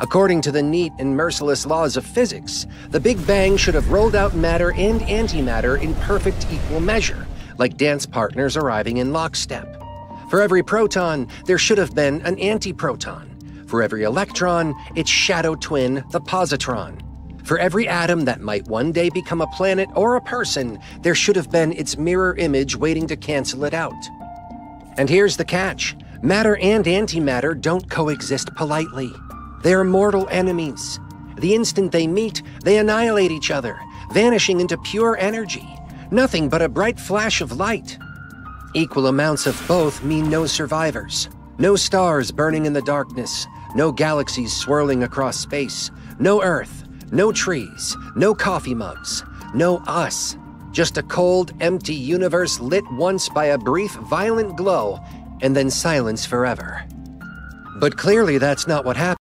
According to the neat and merciless laws of physics, the Big Bang should have rolled out matter and antimatter in perfect equal measure, like dance partners arriving in lockstep. For every proton, there should have been an antiproton. For every electron, its shadow twin, the positron. For every atom that might one day become a planet or a person, there should have been its mirror image waiting to cancel it out. And here's the catch matter and antimatter don't coexist politely. They are mortal enemies. The instant they meet, they annihilate each other, vanishing into pure energy. Nothing but a bright flash of light. Equal amounts of both mean no survivors. No stars burning in the darkness, no galaxies swirling across space, no Earth, no trees, no coffee mugs, no us. Just a cold, empty universe lit once by a brief, violent glow and then silence forever. But clearly, that's not what happened.